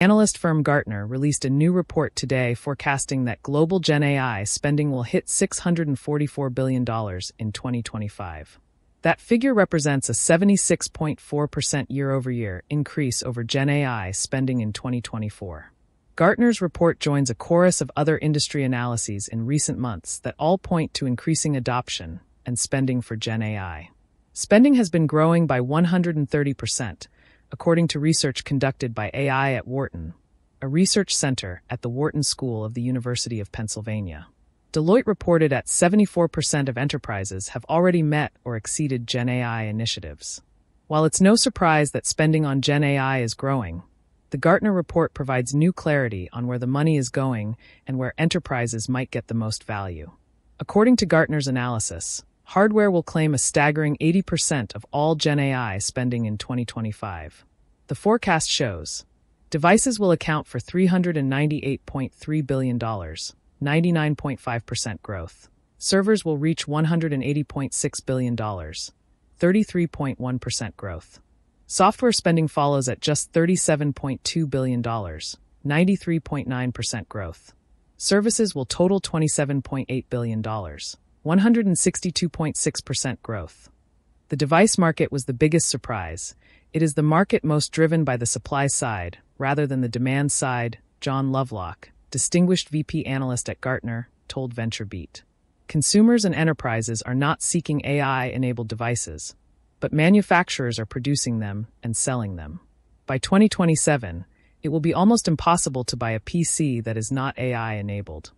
Analyst firm Gartner released a new report today forecasting that global Gen AI spending will hit $644 billion in 2025. That figure represents a 76.4% year over year increase over Gen AI spending in 2024. Gartner's report joins a chorus of other industry analyses in recent months that all point to increasing adoption and spending for Gen AI. Spending has been growing by 130%, according to research conducted by AI at Wharton, a research center at the Wharton School of the University of Pennsylvania. Deloitte reported that 74% of enterprises have already met or exceeded Gen AI initiatives. While it's no surprise that spending on Gen AI is growing, the Gartner report provides new clarity on where the money is going and where enterprises might get the most value. According to Gartner's analysis, hardware will claim a staggering 80% of all Gen AI spending in 2025. The forecast shows devices will account for $398.3 billion, 99.5% growth. Servers will reach $180.6 billion, 33.1% growth. Software spending follows at just $37.2 billion, 93.9% growth. Services will total $27.8 billion, 162.6% growth. The device market was the biggest surprise. It is the market most driven by the supply side rather than the demand side, John Lovelock, distinguished VP analyst at Gartner, told VentureBeat. Consumers and enterprises are not seeking AI enabled devices, but manufacturers are producing them and selling them. By 2027, it will be almost impossible to buy a PC that is not AI enabled.